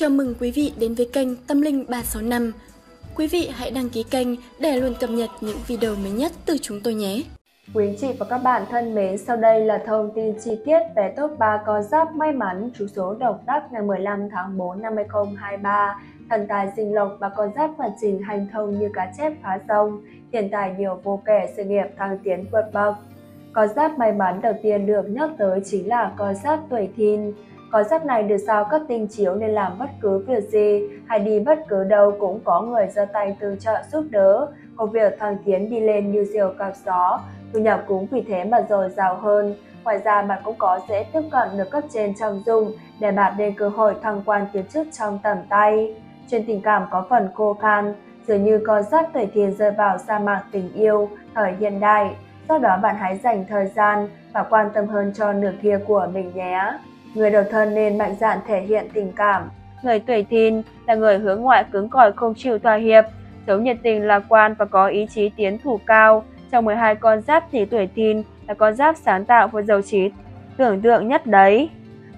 Chào mừng quý vị đến với kênh Tâm Linh 365. Quý vị hãy đăng ký kênh để luôn cập nhật những video mới nhất từ chúng tôi nhé. Quý anh chị và các bạn thân mến, sau đây là thông tin chi tiết về top 3 con giáp may mắn trú số độc đắc ngày 15 tháng 4 năm 2023. Thần tài sinh lộc và con giáp hoàn trình hành thông như cá chép phá sông, tiền tài nhiều vô kể, sự nghiệp thăng tiến vượt bậc. Con giáp may mắn đầu tiên được nhắc tới chính là con giáp tuổi thìn. Con giáp này được sao các tinh chiếu nên làm bất cứ việc gì hay đi bất cứ đâu cũng có người giơ tay tương trợ giúp đỡ. Công việc thăng tiến đi lên như diều cạc gió, thu nhập cũng vì thế mà dồi dào hơn. Ngoài ra bạn cũng có dễ tiếp cận được cấp trên trong dung để bạn nên cơ hội thăng quan tiến chức trong tầm tay. Trên tình cảm có phần khô khan, dường như con giáp tuổi thìn rơi vào sa mạc tình yêu thời hiện đại. Do đó bạn hãy dành thời gian và quan tâm hơn cho nửa kia của mình nhé. Người độc thân nên mạnh dạn thể hiện tình cảm. Người tuổi thìn là người hướng ngoại cứng cỏi không chịu thỏa hiệp, sống nhiệt tình lạc quan và có ý chí tiến thủ cao. Trong 12 con giáp thì tuổi thìn là con giáp sáng tạo và giàu trí tưởng tượng nhất đấy.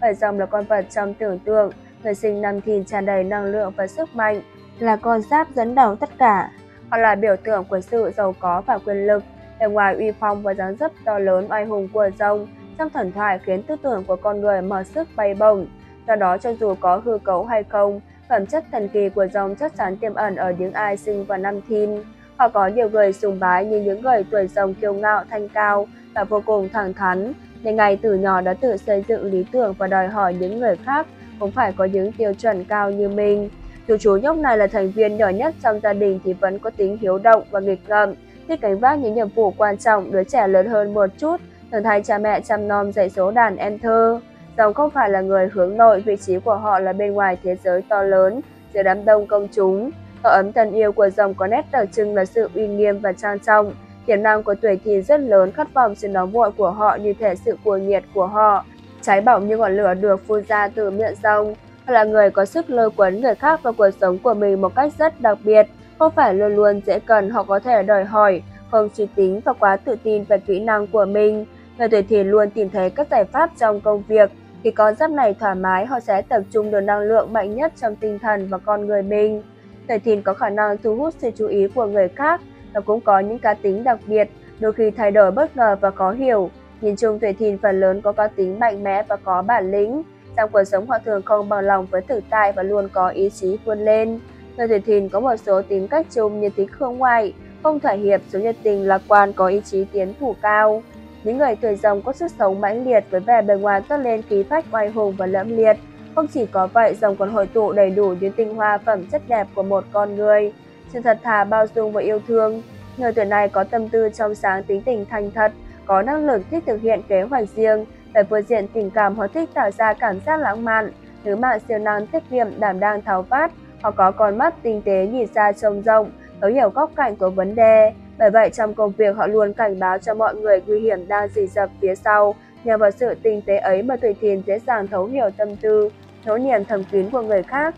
Bảy rồng là con vật trong tưởng tượng, người sinh năm thìn tràn đầy năng lượng và sức mạnh, là con giáp dẫn đầu tất cả. Họ là biểu tượng của sự giàu có và quyền lực, bề ngoài uy phong và dáng dấp to lớn oai hùng của rồng trong thần thoại khiến tư tưởng của con người mở sức bay bổng. Do đó cho dù có hư cấu hay không, phẩm chất thần kỳ của rồng chắc chắn tiềm ẩn ở những ai sinh vào năm thìn. Họ có nhiều người sùng bái như những người tuổi rồng kiêu ngạo thanh cao và vô cùng thẳng thắn, nên ngày từ nhỏ đã tự xây dựng lý tưởng và đòi hỏi những người khác cũng phải có những tiêu chuẩn cao như mình. Dù chú nhóc này là thành viên nhỏ nhất trong gia đình thì vẫn có tính hiếu động và nghịch ngợm, khi cánh vác những nhiệm vụ quan trọng đứa trẻ lớn hơn một chút thường thay cha mẹ chăm nom dạy số đàn em thơ. dòng không phải là người hướng nội, vị trí của họ là bên ngoài thế giới to lớn, giữa đám đông công chúng. Tổ ấm thân yêu của dòng có nét đặc trưng là sự uy nghiêm và trang trọng. Tiềm năng của tuổi thì rất lớn, khát vọng sự nóng vội của họ như thể sự cuồng nhiệt của họ. Cháy bỏng như ngọn lửa được phun ra từ miệng dòng Họ là người có sức lôi cuốn người khác vào cuộc sống của mình một cách rất đặc biệt, không phải luôn luôn dễ cần họ có thể đòi hỏi, không suy tính và quá tự tin về kỹ năng của mình. Người tuổi thìn luôn tìm thấy các giải pháp trong công việc. Khi con giáp này thoải mái, họ sẽ tập trung được năng lượng mạnh nhất trong tinh thần và con người mình. Tuổi thìn có khả năng thu hút sự chú ý của người khác và cũng có những cá tính đặc biệt, đôi khi thay đổi bất ngờ và khó hiểu. Nhìn chung tuổi thìn phần lớn có cá tính mạnh mẽ và có bản lĩnh. Trong cuộc sống họ thường không bằng lòng với thử tại và luôn có ý chí vươn lên. Người tuổi thìn có một số tính cách chung như tính khương ngoại, không thỏa hiệp, số nhiệt tình, lạc quan, có ý chí tiến thủ cao. Những người tuổi rồng có sức sống mãnh liệt với vẻ bề ngoài toát lên khí phách oai hùng và lẫm liệt. Không chỉ có vậy, rồng còn hội tụ đầy đủ những tinh hoa phẩm chất đẹp của một con người. Sự thật thà, bao dung và yêu thương. Người tuổi này có tâm tư trong sáng tính tình thành thật, có năng lực thích thực hiện kế hoạch riêng. phải vừa diện tình cảm, họ thích tạo ra cảm giác lãng mạn. Nữ mạng siêu năng tiết kiệm, đảm đang tháo vát. Họ có con mắt tinh tế nhìn xa trông rộng, thấu hiểu góc cạnh của vấn đề. Bởi vậy trong công việc họ luôn cảnh báo cho mọi người nguy hiểm đang dì dập phía sau. Nhờ vào sự tinh tế ấy mà thủy thìn dễ dàng thấu hiểu tâm tư, thấu niềm thầm kín của người khác.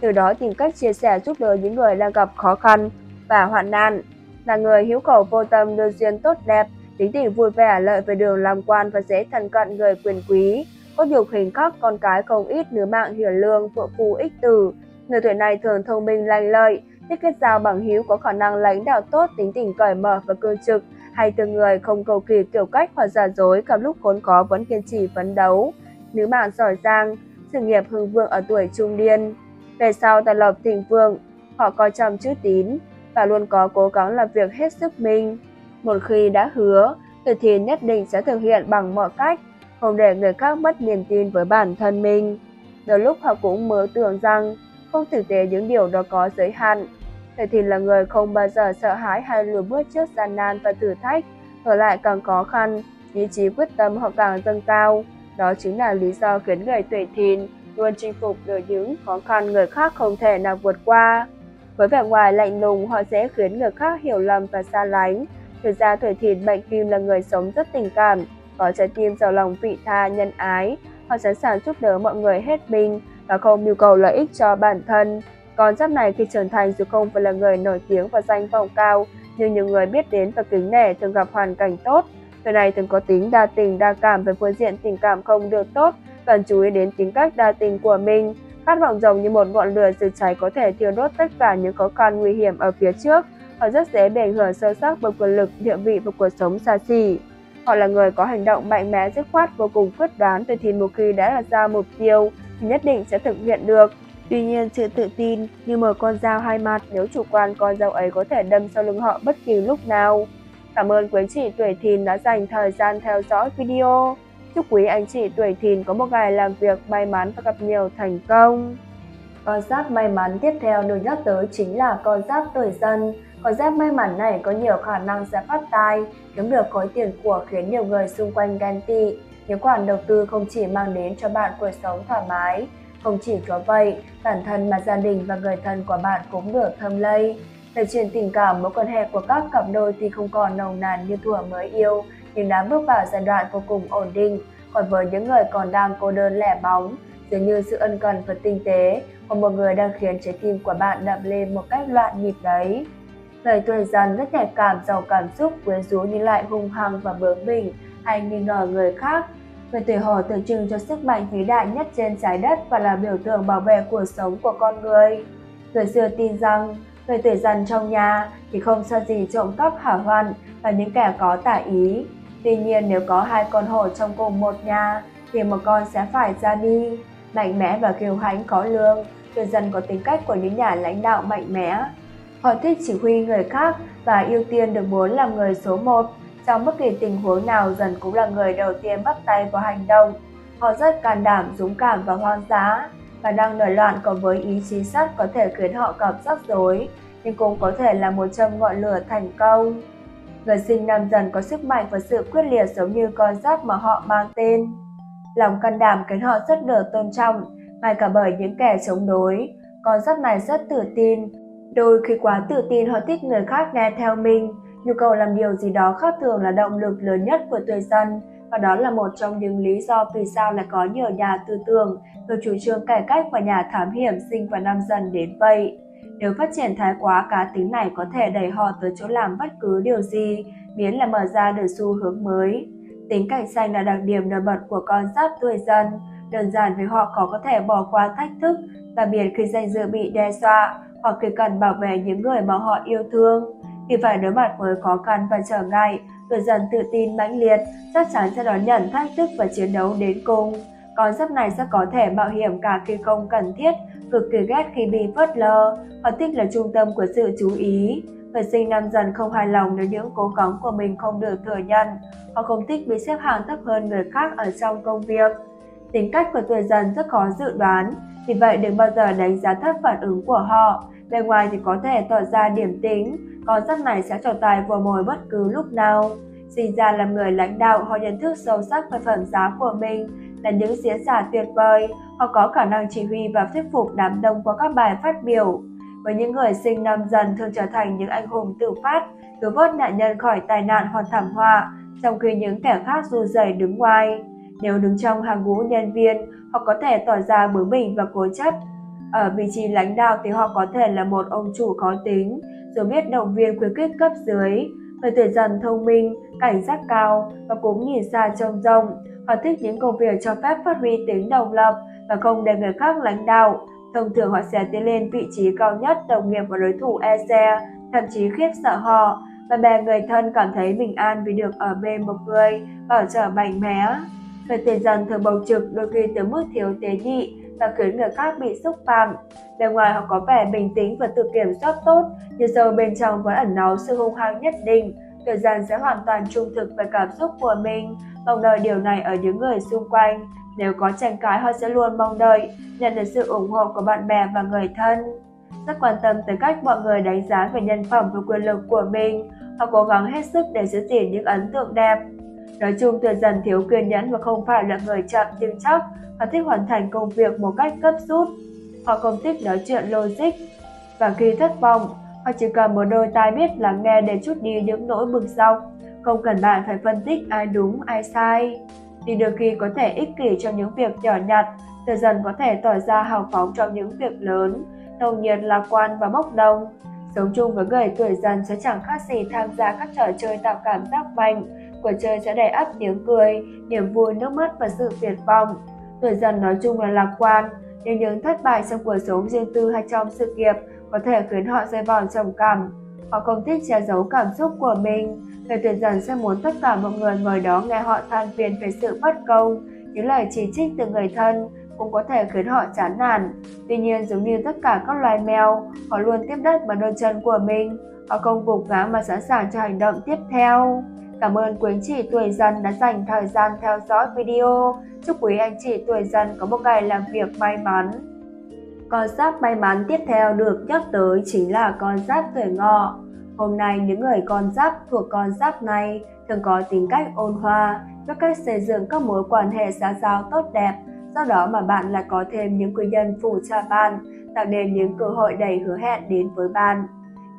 Từ đó tìm cách chia sẻ giúp đỡ những người đang gặp khó khăn và hoạn nạn. Là người hiếu khẩu vô tâm đưa duyên tốt đẹp, tính tình vui vẻ lợi về đường làm quan và dễ thân cận người quyền quý. Có nhiều hình khắc con cái không ít nữ mạng hiền lương, vợ phù ích tử. Người tuổi này thường thông minh lành lợi, biết kết giao bằng hữu có khả năng lãnh đạo tốt, tính tình cởi mở và cương trực, hay từng người không cầu kỳ kiểu cách hoặc giả dối gặp lúc khốn khó vẫn kiên trì phấn đấu. Nữ mạng giỏi giang, sự nghiệp hưng vượng ở tuổi trung niên. Về sau tài lộc thịnh vượng, họ coi trọng chữ tín và luôn có cố gắng làm việc hết sức mình. Một khi đã hứa, thì thì nhất định sẽ thực hiện bằng mọi cách, không để người khác mất niềm tin với bản thân mình. Đôi lúc họ cũng mơ tưởng rằng không thực tế những điều đó có giới hạn. Thầy Thìn là người không bao giờ sợ hãi hay lùi bước trước gian nan và thử thách, ngược lại càng khó khăn, ý chí quyết tâm họ càng dâng cao. Đó chính là lý do khiến người tuổi thìn luôn chinh phục được những khó khăn người khác không thể nào vượt qua. Với vẻ ngoài lạnh lùng, họ sẽ khiến người khác hiểu lầm và xa lánh. Thực ra tuổi thìn bệnh kim là người sống rất tình cảm, có trái tim giàu lòng vị tha, nhân ái. Họ sẵn sàng giúp đỡ mọi người hết mình và không nhu cầu lợi ích cho bản thân. Con giáp này khi trưởng thành dù không phải là người nổi tiếng và danh vọng cao, nhưng nhiều người biết đến và kính nể thường gặp hoàn cảnh tốt. Người này thường có tính đa tình đa cảm về phương diện tình cảm không được tốt, cần chú ý đến tính cách đa tình của mình. Khát vọng rồng như một ngọn lửa dự cháy có thể thiêu đốt tất cả những khó khăn nguy hiểm ở phía trước. Họ rất dễ bị ảnh hưởng sâu sắc bởi quyền lực, địa vị và cuộc sống xa xỉ. Họ là người có hành động mạnh mẽ, dứt khoát, vô cùng quyết đoán, từ thì một khi đã đặt ra mục tiêu thì nhất định sẽ thực hiện được. Tuy nhiên, sự tự tin như một con dao hai mặt, nếu chủ quan con dao ấy có thể đâm sau lưng họ bất kỳ lúc nào. Cảm ơn quý anh chị tuổi thìn đã dành thời gian theo dõi video. Chúc quý anh chị tuổi thìn có một ngày làm việc may mắn và gặp nhiều thành công. Con giáp may mắn tiếp theo được nhắc tới chính là con giáp tuổi dân. Con giáp may mắn này có nhiều khả năng sẽ phát tài, kiếm được khối tiền của khiến nhiều người xung quanh ghen tị. Những khoản đầu tư không chỉ mang đến cho bạn cuộc sống thoải mái, không chỉ có vậy, bản thân mà gia đình và người thân của bạn cũng được thâm lây. Về chuyện tình cảm, mối quan hệ của các cặp đôi thì không còn nồng nàn như thuở mới yêu, nhưng đã bước vào giai đoạn vô cùng ổn định. Còn với những người còn đang cô đơn lẻ bóng, dường như sự ân cần và tinh tế của một người đang khiến trái tim của bạn đập lên một cách loạn nhịp đấy. người tuổi dần rất nhạy cảm, giàu cảm xúc, quyến rũ nhưng lại hung hăng và bướng bỉnh hay nghi ngờ người khác. Người tuổi hổ tượng trưng cho sức mạnh vĩ đại nhất trên trái đất và là biểu tượng bảo vệ cuộc sống của con người. Người xưa tin rằng người tuổi dần trong nhà thì không sợ gì trộm cắp hỏa hoạn và những kẻ có tả ý. Tuy nhiên nếu có hai con hổ trong cùng một nhà thì một con sẽ phải ra đi. Mạnh mẽ và kiêu hãnh có lương, tuổi dần có tính cách của những nhà lãnh đạo mạnh mẽ. Họ thích chỉ huy người khác và ưu tiên được muốn làm người số một. Trong bất kỳ tình huống nào dần cũng là người đầu tiên bắt tay vào hành động. Họ rất can đảm, dũng cảm và hoang dã. Khả năng nổi loạn cộng với ý chí sắt có thể khiến họ gặp rắc rối, nhưng cũng có thể là một trong ngọn lửa thành công. Người sinh năm dần có sức mạnh và sự quyết liệt giống như con giáp mà họ mang tên. Lòng can đảm khiến họ rất được tôn trọng, ngay cả bởi những kẻ chống đối. Con giáp này rất tự tin. Đôi khi quá tự tin họ thích người khác nghe theo mình. Nhu cầu làm điều gì đó khác thường là động lực lớn nhất của tuổi dân và đó là một trong những lý do vì sao lại có nhiều nhà tư tưởng từ chủ trương cải cách và nhà thám hiểm sinh vào năm dần đến vậy. Nếu phát triển thái quá, cá tính này có thể đẩy họ tới chỗ làm bất cứ điều gì, miễn là mở ra được xu hướng mới. Tính cạnh tranh là đặc điểm nổi bật của con giáp tuổi dân. đơn giản vì họ khó có thể bỏ qua thách thức, đặc biệt khi danh dự bị đe dọa hoặc khi cần bảo vệ những người mà họ yêu thương. Khi phải đối mặt với khó khăn và trở ngại, tuổi dần tự tin mãnh liệt, chắc chắn sẽ đón nhận thách thức và chiến đấu đến cùng. Con giáp này sẽ có thể mạo hiểm cả khi không cần thiết, cực kỳ ghét khi bị phớt lờ, họ thích là trung tâm của sự chú ý. Người sinh năm dần không hài lòng nếu những cố gắng của mình không được thừa nhận. Họ không thích bị xếp hạng thấp hơn người khác ở trong công việc. Tính cách của tuổi dần rất khó dự đoán, vì vậy đừng bao giờ đánh giá thấp phản ứng của họ bên ngoài thì có thể tỏ ra điểm tính, con giáp này sẽ trổ tài vừa mồi bất cứ lúc nào. Sinh ra làm người lãnh đạo, họ nhận thức sâu sắc về phẩm giá của mình, là những diễn giả tuyệt vời, họ có khả năng chỉ huy và thuyết phục đám đông qua các bài phát biểu. Với những người sinh năm dần thường trở thành những anh hùng tự phát, cứu vớt nạn nhân khỏi tai nạn hoặc thảm họa, trong khi những kẻ khác du dày đứng ngoài. Nếu đứng trong hàng ngũ nhân viên, họ có thể tỏ ra bướng bỉnh và cố chấp. Ở vị trí lãnh đạo thì họ có thể là một ông chủ khó tính, rồi biết động viên khuyến khích cấp dưới. Người tuổi dần thông minh, cảnh giác cao và cũng nhìn xa trông rộng. Họ thích những công việc cho phép phát huy tính độc lập và không để người khác lãnh đạo. Thông thường họ sẽ tiến lên vị trí cao nhất, đồng nghiệp và đối thủ e xe, thậm chí khiếp sợ họ. Bạn bè người thân cảm thấy bình an vì được ở bên một người, bảo trợ mạnh mẽ. Người tiền dần thường bầu trực đôi khi tới mức thiếu tế nhị và khiến người khác bị xúc phạm. Bên ngoài họ có vẻ bình tĩnh và tự kiểm soát tốt, nhưng sâu bên trong vẫn ẩn náu sự hung hăng nhất định. Thời gian sẽ hoàn toàn trung thực về cảm xúc của mình, mong đợi điều này ở những người xung quanh. Nếu có tranh cãi, họ sẽ luôn mong đợi nhận được sự ủng hộ của bạn bè và người thân. Rất quan tâm tới cách mọi người đánh giá về nhân phẩm và quyền lực của mình. Họ cố gắng hết sức để giữ gìn những ấn tượng đẹp. Nói chung, tuổi dần thiếu kiên nhẫn và không phải là người chậm nhưng chắc. Họ thích hoàn thành công việc một cách cấp rút. Họ không thích nói chuyện logic. Và khi thất vọng, họ chỉ cần một đôi tai biết lắng nghe để chút đi những nỗi bực dọc. Không cần bạn phải phân tích ai đúng, ai sai. Thì đôi khi có thể ích kỷ trong những việc nhỏ nhặt, dần dần có thể tỏ ra hào phóng trong những việc lớn, nồng nhiệt lạc quan và bốc đồng. Sống chung với người tuổi dần sẽ chẳng khác gì tham gia các trò chơi tạo cảm giác mạnh, cuộc chơi sẽ đầy ắp tiếng cười, niềm vui, nước mắt và sự tuyệt vọng. Tuổi dần nói chung là lạc quan, nhưng những thất bại trong cuộc sống riêng tư hay trong sự nghiệp có thể khiến họ rơi vào trầm cảm. Họ không thích che giấu cảm xúc của mình. Người tuyệt dần sẽ muốn tất cả mọi người ngồi đó nghe họ than phiền về sự bất công, những lời chỉ trích từ người thân cũng có thể khiến họ chán nản. Tuy nhiên, giống như tất cả các loài mèo, họ luôn tiếp đất bằng đôi chân của mình. Họ không gục ngã mà sẵn sàng cho hành động tiếp theo. Cảm ơn quý anh chị tuổi dần đã dành thời gian theo dõi video. Chúc quý anh chị tuổi dần có một ngày làm việc may mắn. Con giáp may mắn tiếp theo được nhắc tới chính là con giáp tuổi ngọ. Hôm nay những người con giáp thuộc con giáp này thường có tính cách ôn hòa, biết cách xây dựng các mối quan hệ xã giao tốt đẹp, do đó mà bạn lại có thêm những quý nhân phù trợ bạn, tạo nên những cơ hội đầy hứa hẹn đến với bạn.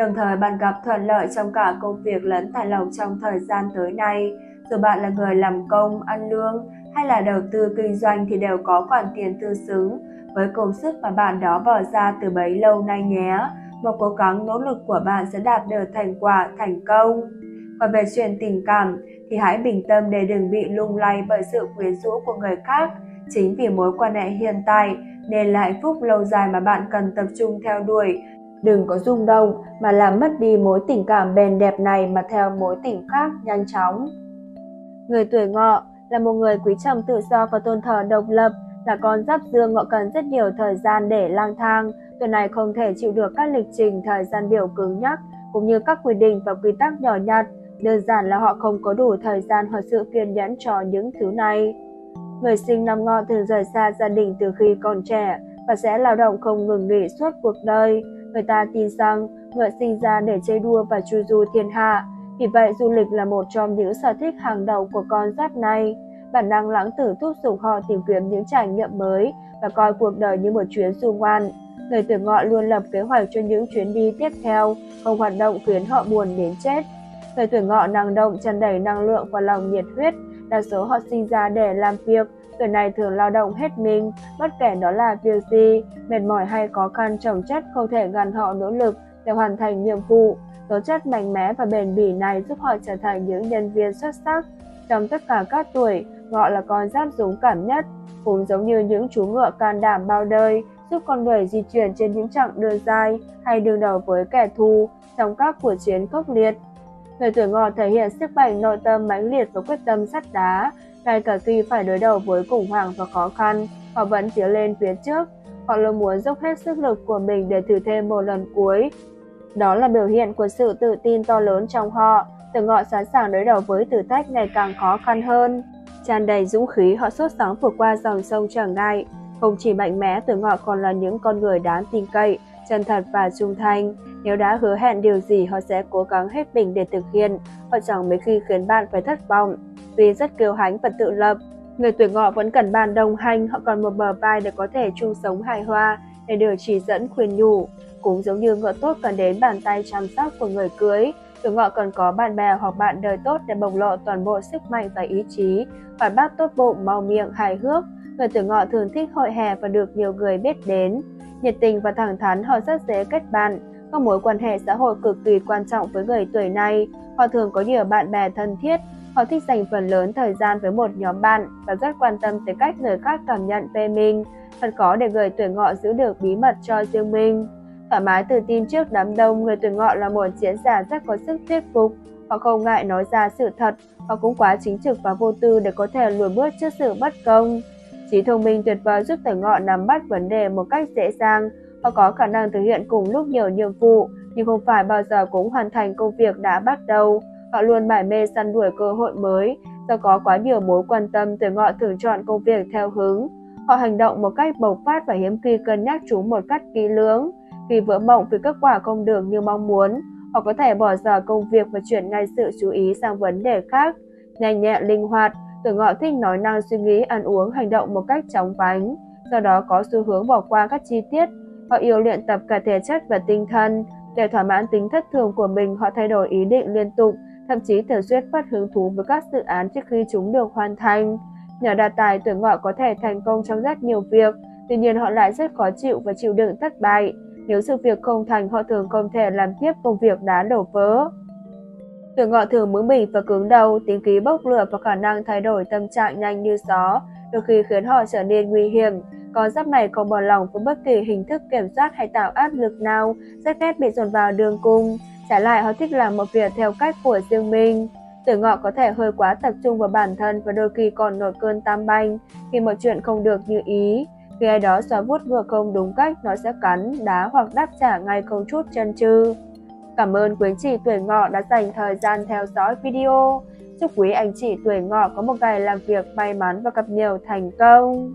Đồng thời bạn gặp thuận lợi trong cả công việc lẫn tài lộc trong thời gian tới nay. Dù bạn là người làm công, ăn lương hay là đầu tư kinh doanh thì đều có khoản tiền tương xứng với công sức mà bạn đó bỏ ra từ bấy lâu nay nhé. Một cố gắng nỗ lực của bạn sẽ đạt được thành quả thành công. Còn về chuyện tình cảm thì hãy bình tâm để đừng bị lung lay bởi sự quyến rũ của người khác. Chính vì mối quan hệ hiện tại nên là hạnh phúc lâu dài mà bạn cần tập trung theo đuổi. Đừng có rung động mà làm mất đi mối tình cảm bền đẹp này mà theo mối tình khác nhanh chóng. Người tuổi ngọ là một người quý trọng tự do và tôn thờ độc lập, là con giáp dương ngọ cần rất nhiều thời gian để lang thang. Tuổi này không thể chịu được các lịch trình thời gian biểu cứng nhắc, cũng như các quy định và quy tắc nhỏ nhặt. Đơn giản là họ không có đủ thời gian hoặc sự kiên nhẫn cho những thứ này. Người sinh năm ngọ thường rời xa gia đình từ khi còn trẻ và sẽ lao động không ngừng nghỉ suốt cuộc đời. Người ta tin rằng ngựa sinh ra để chơi đua và chu du thiên hạ. Vì vậy, du lịch là một trong những sở thích hàng đầu của con giáp này. Bản năng lãng tử thúc giục họ tìm kiếm những trải nghiệm mới và coi cuộc đời như một chuyến du ngoạn. Người tuổi ngọ luôn lập kế hoạch cho những chuyến đi tiếp theo, không hoạt động khiến họ buồn đến chết. Người tuổi ngọ năng động, tràn đầy năng lượng và lòng nhiệt huyết. Đa số họ sinh ra để làm việc, tuổi này thường lao động hết mình, bất kể đó là việc gì, mệt mỏi hay khó khăn trồng chất không thể ngăn họ nỗ lực để hoàn thành nhiệm vụ. Tố chất mạnh mẽ và bền bỉ này giúp họ trở thành những nhân viên xuất sắc. Trong tất cả các tuổi, họ là con giáp dũng cảm nhất, cũng giống như những chú ngựa can đảm bao đời, giúp con người di chuyển trên những chặng đường dài hay đương đầu với kẻ thù trong các cuộc chiến khốc liệt. Người tuổi ngọ thể hiện sức mạnh nội tâm mãnh liệt và quyết tâm sắt đá, ngay cả khi phải đối đầu với khủng hoảng và khó khăn, họ vẫn tiến lên phía trước. Họ luôn muốn dốc hết sức lực của mình để thử thêm một lần cuối. Đó là biểu hiện của sự tự tin to lớn trong họ, từng họ sẵn sàng đối đầu với thử thách ngày càng khó khăn hơn. Tràn đầy dũng khí, họ sốt sắng vượt qua dòng sông trở ngại. Không chỉ mạnh mẽ, từng họ còn là những con người đáng tin cậy, chân thật và trung thành. Nếu đã hứa hẹn điều gì, họ sẽ cố gắng hết mình để thực hiện. Họ chẳng mấy khi khiến bạn phải thất vọng vì rất kiêu hãnh và tự lập, người tuổi ngọ vẫn cần bạn đồng hành, họ còn một bờ vai để có thể chung sống hài hòa, để được chỉ dẫn khuyên nhủ. Cũng giống như ngựa tốt cần đến bàn tay chăm sóc của người cưới, tuổi ngọ cần có bạn bè hoặc bạn đời tốt để bộc lộ toàn bộ sức mạnh và ý chí, phản bác tốt bụng, mau miệng, hài hước. Người tuổi ngọ thường thích hội hè và được nhiều người biết đến. Nhiệt tình và thẳng thắn họ rất dễ kết bạn. Các mối quan hệ xã hội cực kỳ quan trọng với người tuổi này. Họ thường có nhiều bạn bè thân thiết, Họ thích dành phần lớn thời gian với một nhóm bạn và rất quan tâm tới cách người khác cảm nhận về mình. Thật khó để người tuổi ngọ giữ được bí mật cho riêng mình. Thoải mái tự tin trước đám đông, người tuổi ngọ là một diễn giả rất có sức thuyết phục. Họ không ngại nói ra sự thật, họ cũng quá chính trực và vô tư để có thể lùi bước trước sự bất công. Trí thông minh tuyệt vời giúp tuổi ngọ nắm bắt vấn đề một cách dễ dàng. Họ có khả năng thực hiện cùng lúc nhiều nhiệm vụ, nhưng không phải bao giờ cũng hoàn thành công việc đã bắt đầu. Họ luôn mải mê săn đuổi cơ hội mới, do có quá nhiều mối quan tâm từ ngọ thường chọn công việc theo hứng. Họ hành động một cách bộc phát và hiếm khi cân nhắc chúng một cách kỹ lưỡng. Khi vỡ mộng vì kết quả không được như mong muốn, họ có thể bỏ dở công việc và chuyển ngay sự chú ý sang vấn đề khác. Nhanh nhẹn, linh hoạt, tuổi ngọ thích nói năng suy nghĩ, ăn uống, hành động một cách chóng vánh, do đó có xu hướng bỏ qua các chi tiết. Họ yêu luyện tập cả thể chất và tinh thần. Để thỏa mãn tính thất thường của mình, họ thay đổi ý định liên tục, thậm chí tiểu xuyên phát hứng thú với các dự án trước khi chúng được hoàn thành. Nhờ đa tài, tuổi ngọ có thể thành công trong rất nhiều việc, tuy nhiên họ lại rất khó chịu và chịu đựng thất bại. Nếu sự việc không thành, họ thường không thể làm tiếp công việc đã đổ vỡ. Tuổi ngọ thường mướng mình và cứng đầu, tính khí bốc lửa và khả năng thay đổi tâm trạng nhanh như gió, đôi khi khiến họ trở nên nguy hiểm có giáp này còn bỏ lòng với bất kỳ hình thức kiểm soát hay tạo áp lực nào, rất ghét bị dồn vào đường cung. Trái lại họ thích làm một việc theo cách của riêng mình. Tuổi ngọ có thể hơi quá tập trung vào bản thân và đôi khi còn nổi cơn tam banh khi một chuyện không được như ý. Khi ai đó xóa vuốt vừa không đúng cách, nó sẽ cắn, đá hoặc đáp trả ngay không chút chân chư. Cảm ơn quý anh chị tuổi ngọ đã dành thời gian theo dõi video. Chúc quý anh chị tuổi ngọ có một ngày làm việc may mắn và gặp nhiều thành công.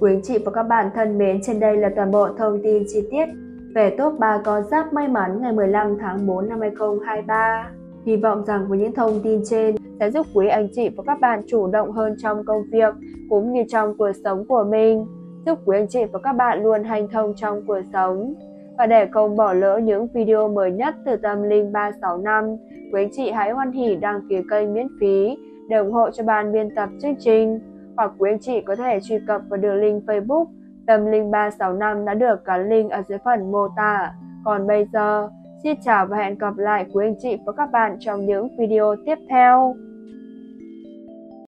Quý anh chị và các bạn thân mến, trên đây là toàn bộ thông tin chi tiết về top 3 con giáp may mắn ngày 15 tháng 4 năm 2023. Hy vọng rằng với những thông tin trên sẽ giúp quý anh chị và các bạn chủ động hơn trong công việc cũng như trong cuộc sống của mình, giúp quý anh chị và các bạn luôn hành thông trong cuộc sống. Và để không bỏ lỡ những video mới nhất từ Tâm Linh 365, quý anh chị hãy hoan hỉ đăng ký kênh miễn phí để ủng hộ cho ban biên tập chương trình. Hoặc quý anh chị có thể truy cập vào đường link Facebook Tâm Linh 365 đã được gắn link ở dưới phần mô tả. Còn bây giờ, xin chào và hẹn gặp lại quý anh chị và các bạn trong những video tiếp theo.